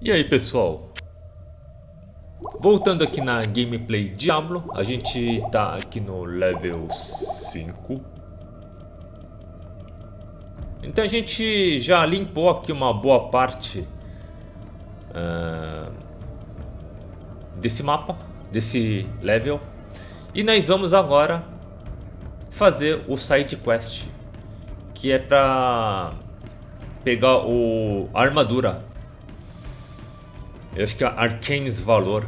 E aí pessoal, voltando aqui na gameplay Diablo, a gente tá aqui no level 5 Então a gente já limpou aqui uma boa parte uh, desse mapa, desse level. E nós vamos agora fazer o side quest Que é pra pegar o, a armadura eu acho que é Arcane's Valor.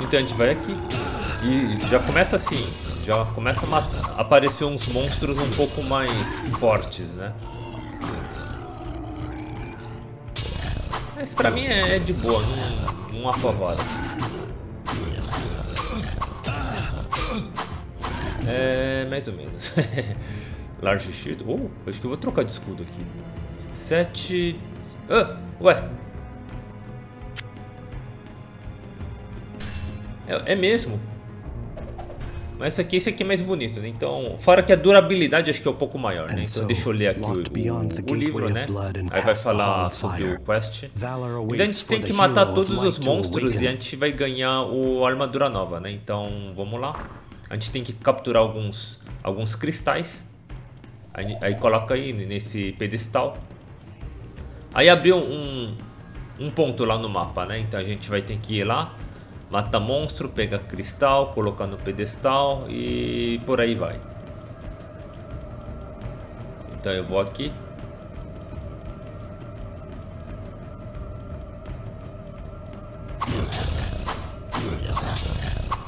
Então a gente vai aqui e já começa assim, já começa a aparecer uns monstros um pouco mais fortes, né? Mas pra mim é, é de boa, não, não apavora. É mais ou menos. Large Shield. Oh, acho que eu vou trocar de escudo aqui. 7 ah, ué. É, é, mesmo. Mas esse aqui, esse aqui é mais bonito, né? Então, fora que a durabilidade acho que é um pouco maior, né? Então deixa eu ler aqui o, o, o livro, né? Aí vai falar sobre o quest. Então a gente tem que matar todos os monstros e a gente vai ganhar o armadura nova, né? Então, vamos lá. A gente tem que capturar alguns, alguns cristais. Aí, aí coloca aí nesse pedestal. Aí abriu um, um ponto lá no mapa, né? Então a gente vai ter que ir lá, matar monstro, pegar cristal, colocar no pedestal e por aí vai. Então eu vou aqui.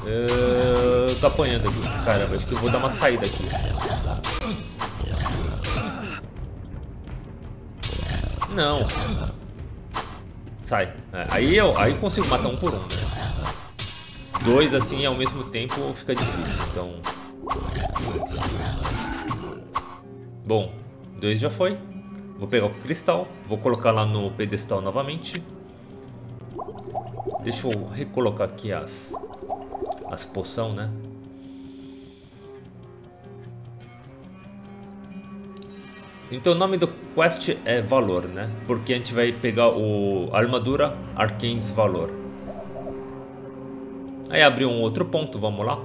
Eu tô apanhando aqui. Caramba, acho que eu vou dar uma saída aqui. Não. Sai. É, aí eu aí consigo matar um por um, né? Dois assim ao mesmo tempo fica difícil, então... Bom, dois já foi. Vou pegar o cristal, vou colocar lá no pedestal novamente. Deixa eu recolocar aqui as, as poção, né? Então o nome do quest é Valor, né? Porque a gente vai pegar o armadura Arcane's Valor. Aí abriu um outro ponto, vamos lá.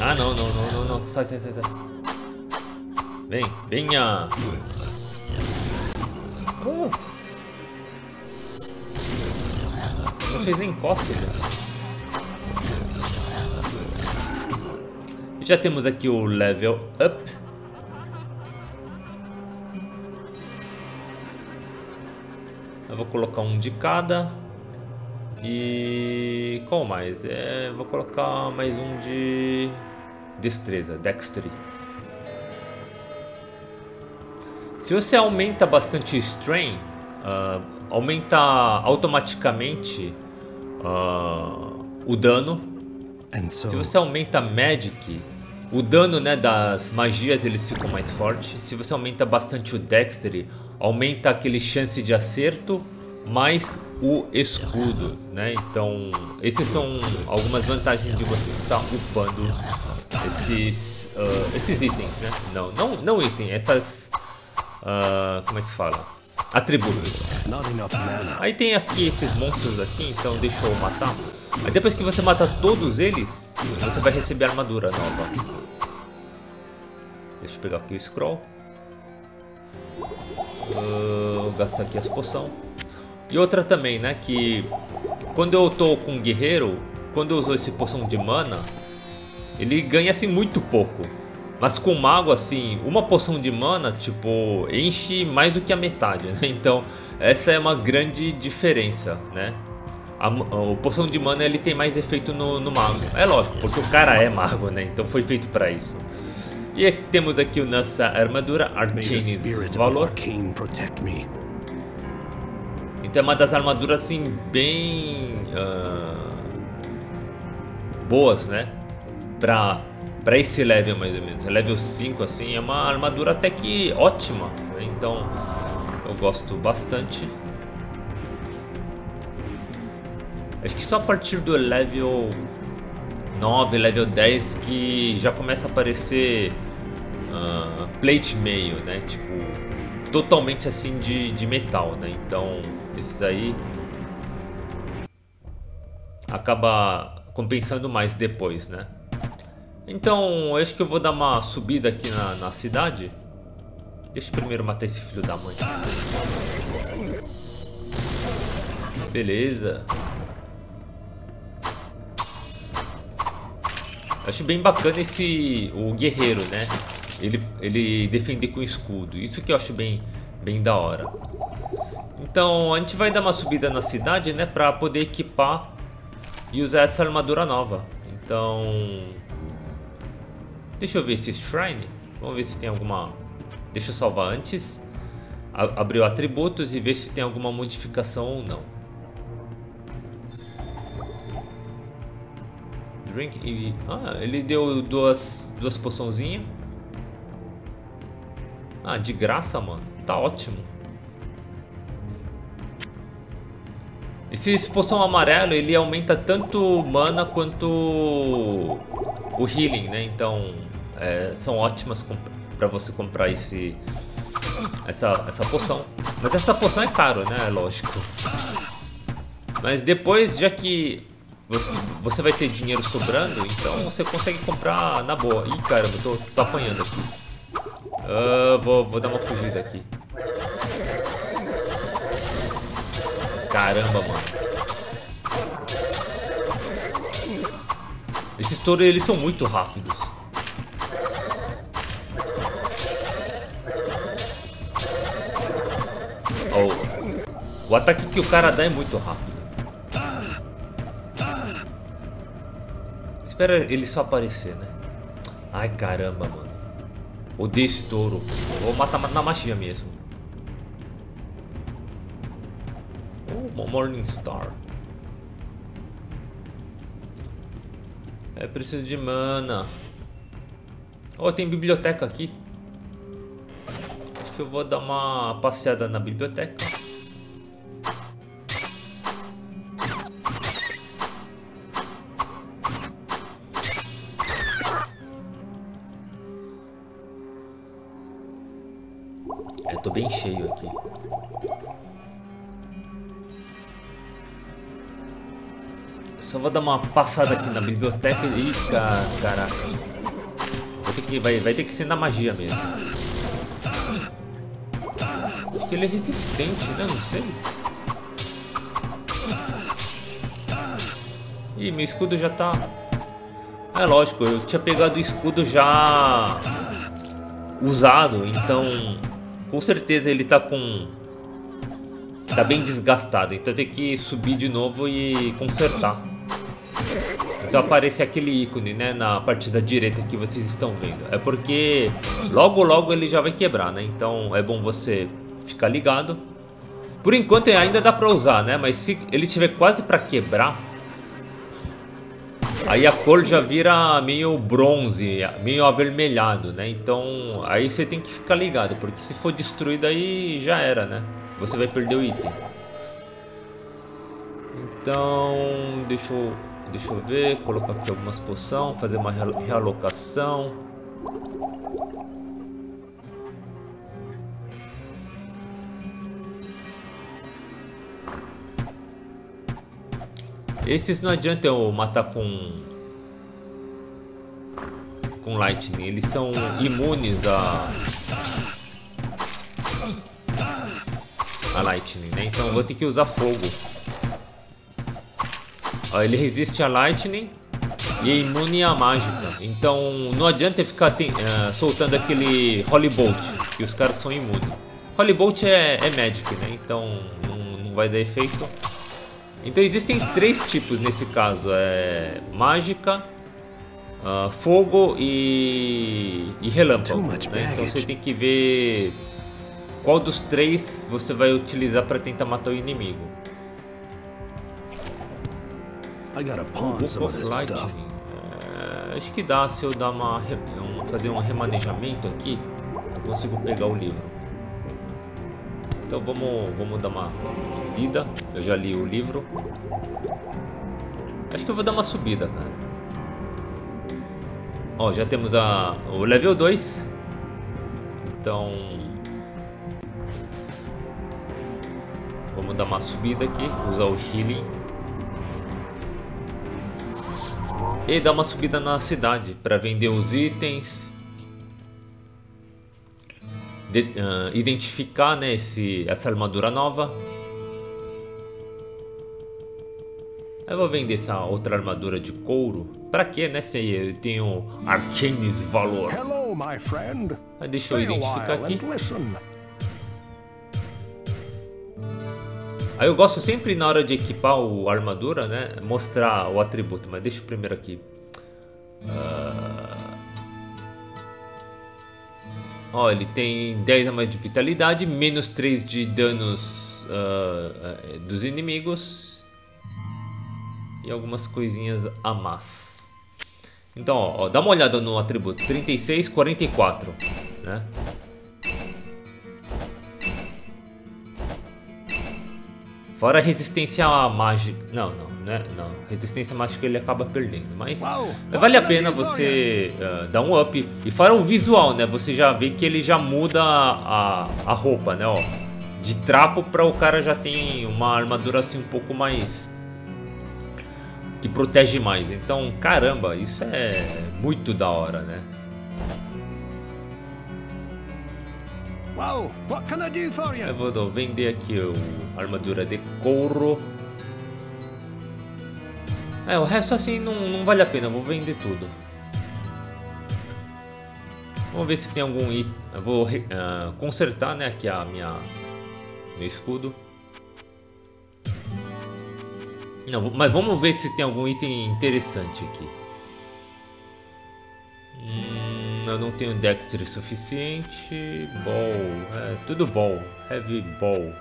Ah, não, não, não, não, não. Sai, sai, sai, sai. Vem, venha. Uh. Não fez nem cócega. Já temos aqui o level up. Eu vou colocar um de cada. E qual mais? É, vou colocar mais um de destreza, dexterity. Se você aumenta bastante strain, uh, aumenta automaticamente uh, o dano. Se você aumenta magic, o dano né, das magias eles ficam mais fortes. Se você aumenta bastante o dexterity, aumenta aquele chance de acerto mais o escudo, né? Então, esses são algumas vantagens de você estar upando esses, uh, esses itens, né? Não, não, não item, essas Uh, como é que fala? Atributos. Aí tem aqui esses monstros aqui, então deixa eu matar. Aí depois que você mata todos eles, você vai receber armadura nova. Deixa eu pegar aqui o scroll. Uh, gastar aqui as poção. E outra também, né, que quando eu tô com um guerreiro, quando eu uso esse poção de mana, ele ganha assim muito pouco. Mas com mago, assim, uma poção de mana, tipo, enche mais do que a metade, né? Então, essa é uma grande diferença, né? A, a, poção de mana, ele tem mais efeito no, no, mago. É lógico, porque o cara é mago, né? Então foi feito para isso. E temos aqui nossa armadura Arcane's Valor. Então é uma das armaduras, assim, bem... Uh, boas, né? Pra para esse level mais ou menos. É level 5 assim, é uma armadura até que ótima. Né? Então, Eu gosto bastante. Acho que só a partir do level 9, level 10 que já começa a aparecer uh, plate meio, né? Tipo, totalmente assim de, de metal, né? Então, esses aí acaba compensando mais depois, né? Então, acho que eu vou dar uma subida aqui na, na cidade. Deixa eu primeiro matar esse filho da mãe. Beleza. Acho bem bacana esse o guerreiro, né? Ele, ele defender com escudo. Isso que eu acho bem, bem da hora. Então a gente vai dar uma subida na cidade, né? Pra poder equipar e usar essa armadura nova. Então... Deixa eu ver esse Shrine. Vamos ver se tem alguma... Deixa eu salvar antes. Abrir atributos e ver se tem alguma modificação ou não. Drink e... Ah, ele deu duas, duas poçãozinhas. Ah, de graça, mano. Tá ótimo. Esse poção amarelo, ele aumenta tanto mana quanto o healing, né? Então, é, são ótimas para você comprar esse essa, essa poção. Mas essa poção é caro, né? Lógico. Mas depois, já que você, você vai ter dinheiro sobrando, então você consegue comprar na boa. Ih, caramba, eu tô, tô apanhando aqui. Uh, vou, vou dar uma fugida aqui. Caramba, mano. Esses touros, eles são muito rápidos. O ataque que o cara dá é muito rápido. Espera ele só aparecer, né? Ai, caramba, mano. Odeio esse touro. Vou matar na magia mesmo. Oh, Morning Star. É preciso de mana. Oh, tem biblioteca aqui. Eu vou dar uma passeada na biblioteca. bem cheio aqui. Só vou dar uma passada aqui na biblioteca e... Caraca. Vai ter, que, vai, vai ter que ser na magia mesmo. Que ele é resistente, né? Não sei. Ih, meu escudo já tá... É lógico, eu tinha pegado o escudo já usado, então com certeza ele tá com... Tá bem desgastado, então tem que subir de novo e consertar. Então aparece aquele ícone, né, na parte da direita que vocês estão vendo. É porque logo logo ele já vai quebrar, né? Então é bom você ficar ligado. Por enquanto ainda dá pra usar, né? Mas se ele tiver quase pra quebrar, Aí a cor já vira meio bronze, meio avermelhado, né? Então aí você tem que ficar ligado, porque se for destruído aí já era, né? Você vai perder o item. Então, deixa eu, deixa eu ver, colocar aqui algumas poções, fazer uma realocação. Esses não adianta eu matar com com lightning, eles são imunes a a lightning, né? Então eu vou ter que usar fogo. Ó, ele resiste a lightning e é imune à mágica. Então não adianta ficar uh, soltando aquele Holy Bolt, que os caras são imunes. Holy Bolt é, é Magic, né? Então não, não vai dar efeito. Então existem três tipos nesse caso, é mágica, uh, fogo e, e relâmpago. Né? Então você tem que ver qual dos três você vai utilizar para tentar matar o inimigo. É, acho que dá se eu dar uma um, fazer um remanejamento aqui, eu consigo pegar o livro. Então vamos, vamos dar uma subida. Eu já li o livro. Acho que eu vou dar uma subida, cara. Ó, já temos a, o level 2. Então... Vamos dar uma subida aqui. Usar o healing. E dar uma subida na cidade para vender os itens de, uh, identificar né, esse, essa armadura nova. Eu vou vender essa outra armadura de couro. Pra quê, né? Se eu tenho Arcanis Valor. Hello, my friend. Mas deixa eu identificar aqui. Aí eu gosto sempre na hora de equipar o, a armadura, né? Mostrar o atributo. Mas deixa eu primeiro aqui. Uh... Ó, ele tem 10 a mais de vitalidade, menos 3 de danos uh, dos inimigos e algumas coisinhas a mais. Então, ó, dá uma olhada no atributo 36, 44, né? Fora a resistência mágica. Não, não né? Não, resistência mágica ele acaba perdendo. Mas vale a pena você uh, dar um up. E fora o visual, né? Você já vê que ele já muda a, a roupa, né? Ó, de trapo para o cara já tem uma armadura assim um pouco mais que protege mais. Então, caramba, isso é muito da hora, né? What can I do for you? Eu vou vender aqui o armadura de couro. É, o resto assim não, não vale a pena, vou vender tudo. Vamos ver se tem algum item. Eu vou uh, consertar, né, aqui a minha meu escudo. Não, mas vamos ver se tem algum item interessante aqui. Hum, eu não tenho dexter suficiente. Ball, é, tudo ball, heavy ball,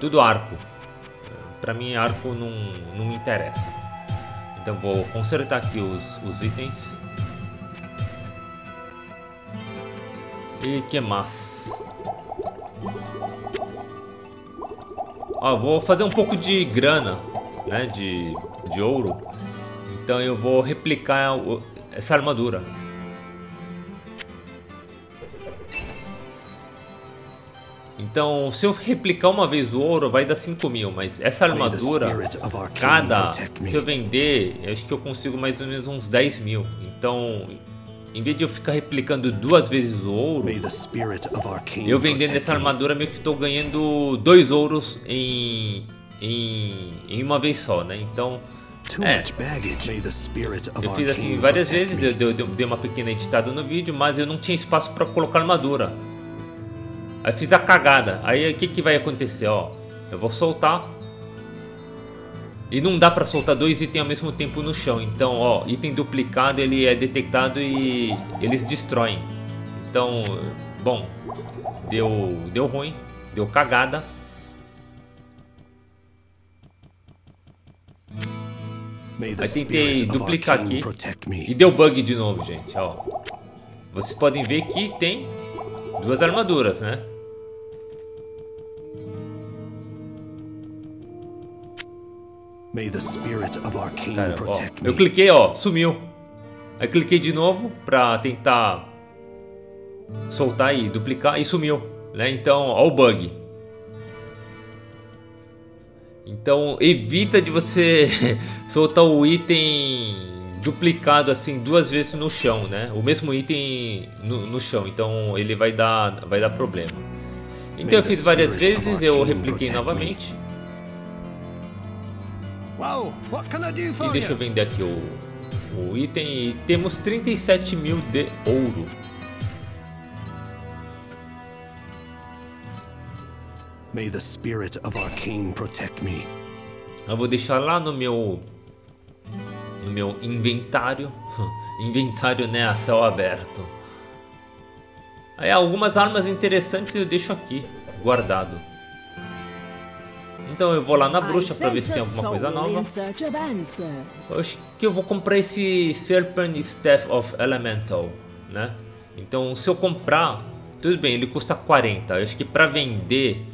tudo arco. Para mim arco não, não me interessa. Então vou consertar aqui os, os itens. E que mais? Ó, vou fazer um pouco de grana, né, de, de ouro. Então eu vou replicar essa armadura. Então, se eu replicar uma vez o ouro, vai dar 5 mil. Mas essa armadura, cada, se eu vender, acho que eu consigo mais ou menos uns 10 mil. Então, em vez de eu ficar replicando duas vezes o ouro, eu vendendo essa armadura meio que estou ganhando dois ouros em, em, em uma vez só, né? Então, é, eu fiz assim várias vezes, eu, eu, eu dei uma pequena editada no vídeo, mas eu não tinha espaço para colocar armadura. Aí fiz a cagada. Aí o que, que vai acontecer, ó? Eu vou soltar. E não dá pra soltar dois itens ao mesmo tempo no chão. Então, ó, item duplicado ele é detectado e eles destroem. Então, bom, deu, deu ruim, deu cagada. Aí tentei duplicar aqui e deu bug de novo, gente, ó. Vocês podem ver que tem duas armaduras, né? Cara, ó, eu cliquei, ó, sumiu. Aí cliquei de novo pra tentar soltar e duplicar e sumiu, né? Então, ó o bug. Então, evita de você soltar o item duplicado assim duas vezes no chão, né? O mesmo item no, no chão, então ele vai dar vai dar problema. Então eu fiz várias vezes, eu repliquei novamente. E deixa eu vender aqui o, o item e temos 37 mil de ouro. May the spirit of Arcane protect me. Eu vou deixar lá no meu no meu inventário, inventário né, a céu aberto. Aí algumas armas interessantes eu deixo aqui guardado. Então eu vou lá na bruxa para ver se tem alguma coisa nova. Eu acho que eu vou comprar esse Serpent Staff of Elemental, né? Então se eu comprar, tudo bem, ele custa 40. Eu acho que para vender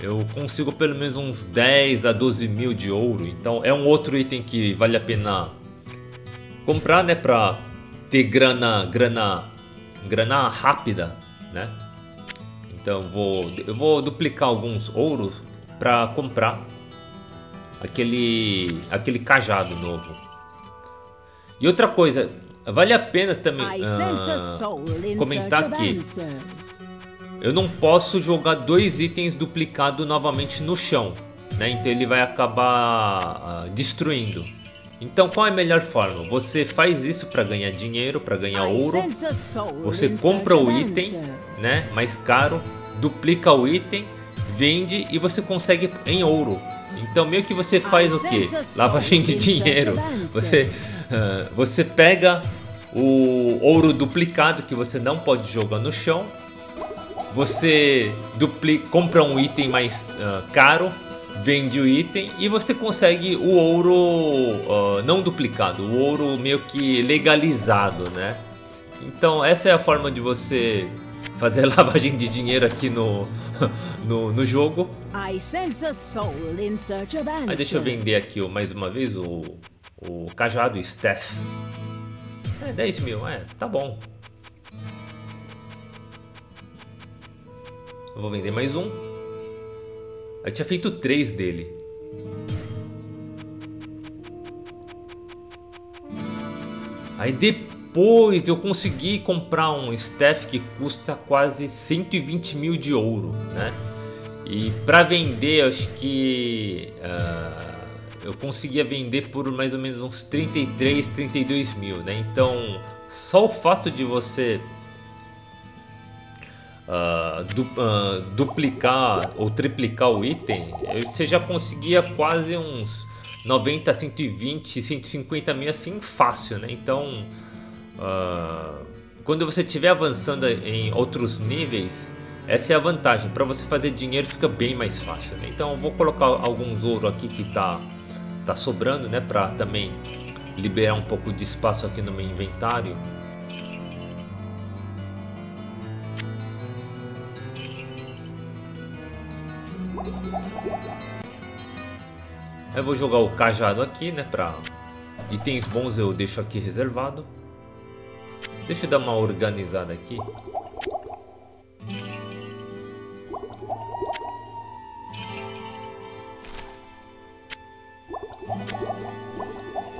eu consigo pelo menos uns 10 a 12 mil de ouro. Então é um outro item que vale a pena comprar, né? Pra ter grana, grana, grana rápida, né? Então vou, eu vou duplicar alguns ouros para comprar aquele, aquele cajado novo. E outra coisa, vale a pena também uh, comentar que eu não posso jogar dois itens duplicados novamente no chão, né? Então ele vai acabar uh, destruindo. Então qual é a melhor forma? Você faz isso para ganhar dinheiro, para ganhar ouro. Você compra o item, né, mais caro, duplica o item, vende e você consegue em ouro. Então meio que você faz o que? Lavagem de dinheiro. Você, uh, você pega o ouro duplicado que você não pode jogar no chão você duplica, compra um item mais uh, caro, vende o item e você consegue o ouro uh, não duplicado, o ouro meio que legalizado, né? Então essa é a forma de você fazer lavagem de dinheiro aqui no, no, no jogo. Aí deixa eu vender aqui mais uma vez o, o cajado Staff. É 10 mil, é, tá bom. Eu vou vender mais um. Eu tinha feito três dele. Aí depois eu consegui comprar um staff que custa quase 120 mil de ouro, né? E para vender, acho que uh, eu conseguia vender por mais ou menos uns 33, 32 mil, né? Então, só o fato de você uh, du, uh, duplicar ou triplicar o item, você já conseguia quase uns 90, 120, 150 mil assim fácil, né? Então, uh, quando você estiver avançando em outros níveis, essa é a vantagem. Para você fazer dinheiro fica bem mais fácil. Né? Então, eu vou colocar alguns ouro aqui que tá, tá sobrando, né? Para também liberar um pouco de espaço aqui no meu inventário. Eu vou jogar o cajado aqui, né? Pra itens bons eu deixo aqui reservado. Deixa eu dar uma organizada aqui.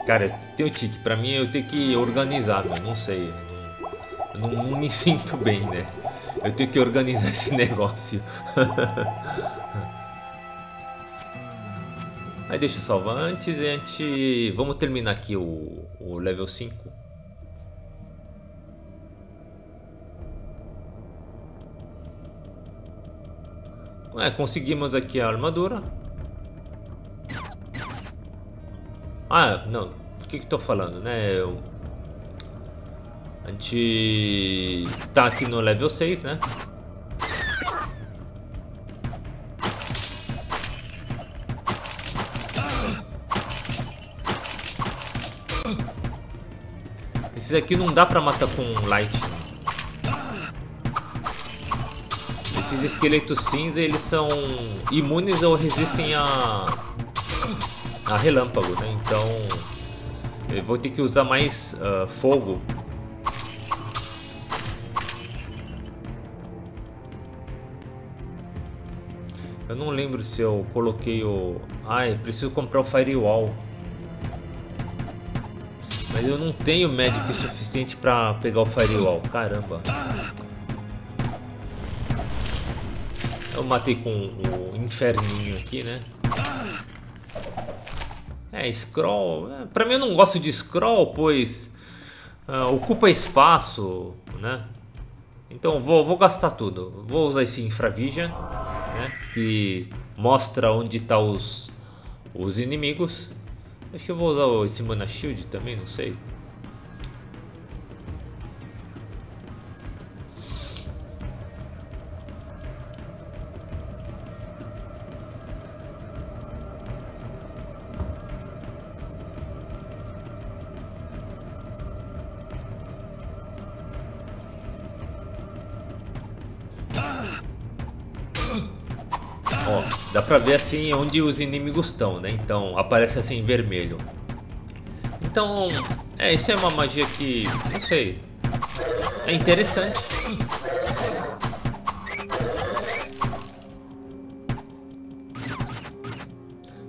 Cara, tem o tique. Pra mim eu tenho que organizar, meu. Não sei. Eu não, eu não me sinto bem, né? Eu tenho que organizar esse negócio. Aí deixa eu salvar antes e a gente... Vamos terminar aqui o, o level 5. É, conseguimos aqui a armadura. Ah, não. Por que que tô falando, né? Eu... A gente tá aqui no level 6, né? Esses aqui não dá pra matar com light. Esqueletos cinza, eles são imunes ou resistem a, a relâmpago, né? Então, eu vou ter que usar mais uh, fogo. Eu não lembro se eu coloquei o... Ai, preciso comprar o firewall. Mas eu não tenho Magic suficiente pra pegar o Firewall. Caramba. Eu matei com o inferninho aqui, né? É, scroll... É, pra mim eu não gosto de scroll, pois... Uh, ocupa espaço, né? Então vou, vou gastar tudo. Vou usar esse Infravision, né? Que mostra onde tá os, os inimigos. Acho que eu vou usar esse Mana Shield também, não sei. Ó, dá pra ver assim onde os inimigos estão, né? Então, aparece assim em vermelho. Então, é, isso é uma magia que, não sei, é interessante.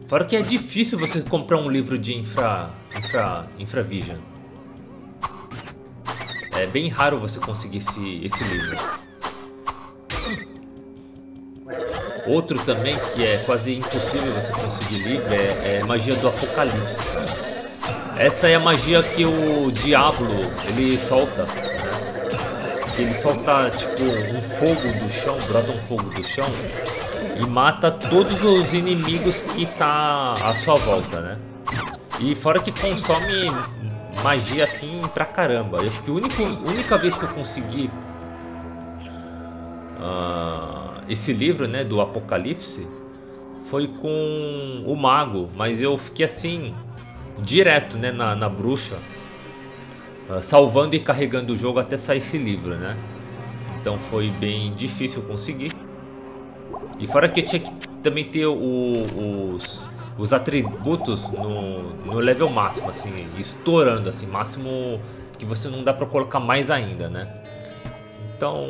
Fora que é difícil você comprar um livro de infra, infra, infravision. É bem raro você conseguir esse, esse livro. Outro também que é quase impossível você conseguir livro é, é magia do apocalipse. Essa é a magia que o Diablo ele solta. Né? Ele solta tipo um fogo do chão, brota um fogo do chão e mata todos os inimigos que tá à sua volta, né? E fora que consome magia assim pra caramba. Eu acho que a única, única vez que eu consegui uh, esse livro, né, do Apocalipse, foi com o Mago, mas eu fiquei assim direto, né, na, na bruxa, uh, salvando e carregando o jogo até sair esse livro, né? Então foi bem difícil conseguir. E fora que tinha que também ter o, os, os atributos no, no level máximo, assim, estourando, assim, máximo que você não dá pra colocar mais ainda, né? Então,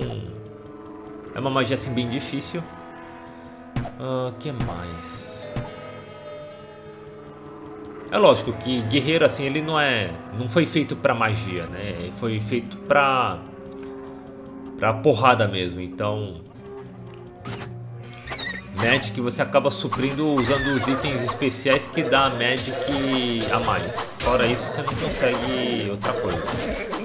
é uma magia assim bem difícil. O uh, que mais? É lógico que guerreiro assim, ele não é, não foi feito para magia, né? Foi feito para para porrada mesmo. Então, Magic você acaba suprindo usando os itens especiais que dá Magic a mais. Fora isso, você não consegue outra coisa.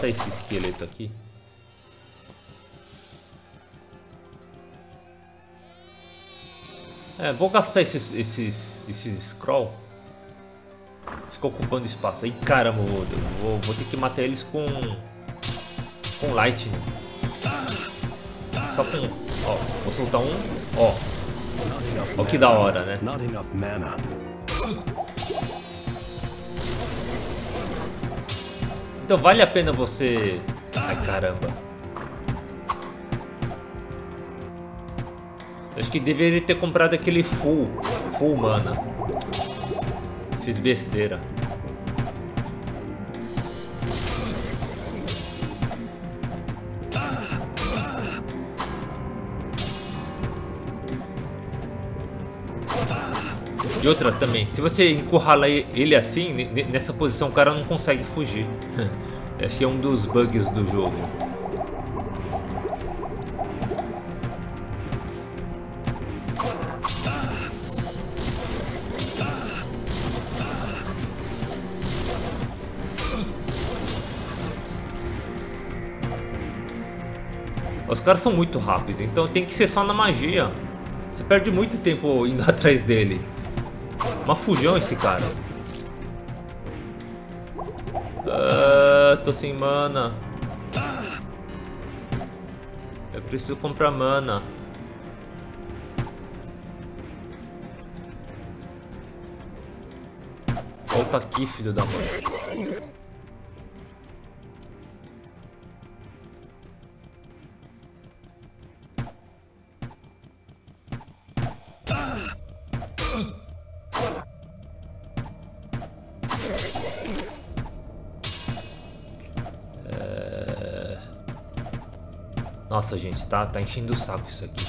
Mata esse esqueleto aqui. É, vou gastar esses, esses, esses scroll. Fica ocupando espaço. Aí caramba, vou, vou, vou ter que matar eles com. Com lightning. Só com. Ó, vou soltar um. Ó. Ó que da hora, né? Então vale a pena você. Ai caramba. Acho que deveria ter comprado aquele full, full mana. Fiz besteira. E outra também, se você encurralar ele assim, nessa posição o cara não consegue fugir. Acho que é um dos bugs do jogo. Os caras são muito rápidos, então tem que ser só na magia. Você perde muito tempo indo atrás dele. Uma fujão esse cara. Uh, tô sem mana. Eu preciso comprar mana. Volta aqui, filho da mãe. Nossa, gente, tá, tá enchendo o saco isso aqui.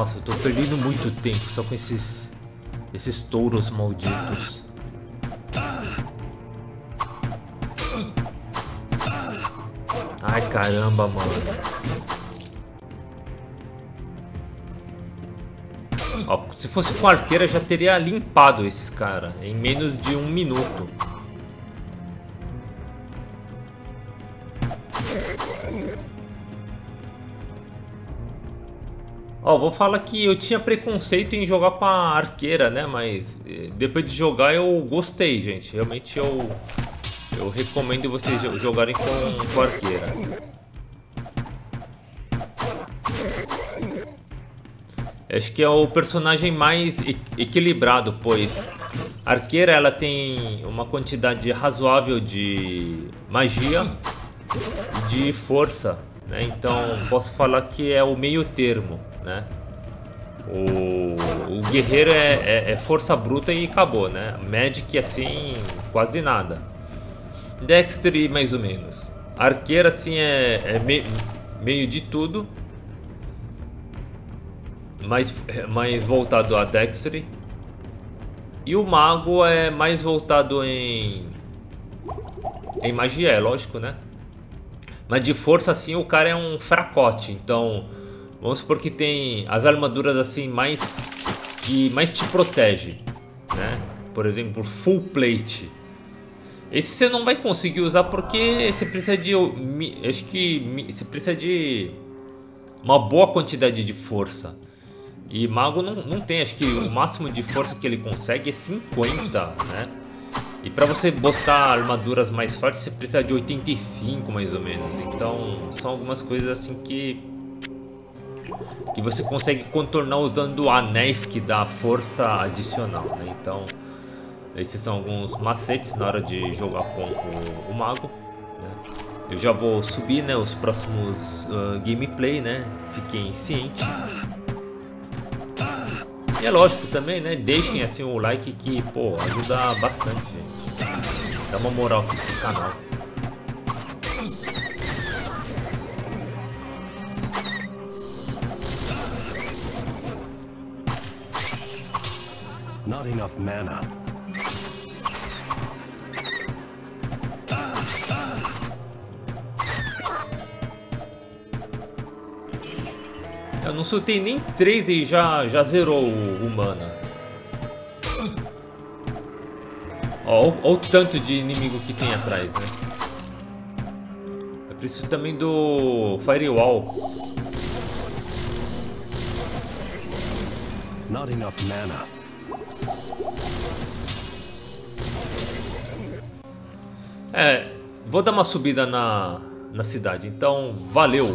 Nossa, eu tô perdendo muito tempo só com esses esses touros malditos. Ai, caramba, mano. Ó, se fosse com arqueira já teria limpado esses caras em menos de um minuto. Ó, vou falar que eu tinha preconceito em jogar com a arqueira, né? Mas eh, depois de jogar eu gostei, gente. Realmente eu, eu recomendo vocês jogarem com, com a arqueira. Acho que é o personagem mais equilibrado, pois a arqueira ela tem uma quantidade razoável de magia de força, né? Então posso falar que é o meio termo, né? O, o guerreiro é, é, é, força bruta e acabou, né? Magic assim quase nada. Dexter mais ou menos. A arqueira assim é, é me, meio de tudo mais, mais voltado a Dexterity. E o mago é mais voltado em em magia, é lógico, né? Mas de força assim o cara é um fracote, então vamos supor que tem as armaduras assim mais que mais te protege, né? Por exemplo, full plate. Esse você não vai conseguir usar porque você precisa de acho que você precisa de uma boa quantidade de força. E mago não, não tem, acho que o máximo de força que ele consegue é 50, né? E para você botar armaduras mais fortes você precisa de 85 mais ou menos. Então são algumas coisas assim que que você consegue contornar usando anéis que dá força adicional, né? Então esses são alguns macetes na hora de jogar com o, o mago. Né? Eu já vou subir, né, os próximos uh, gameplay, né? Fiquem cientes. E é lógico também, né? Deixem assim o like que, pô, ajuda bastante, gente. Dá uma moral aqui pro canal. Not enough mana. Eu não soltei nem 3 e já, já zerou o, o mana. Ó, ó, o tanto de inimigo que tem atrás, né? Eu preciso também do Firewall. Not enough mana. É, vou dar uma subida na, na cidade, então valeu!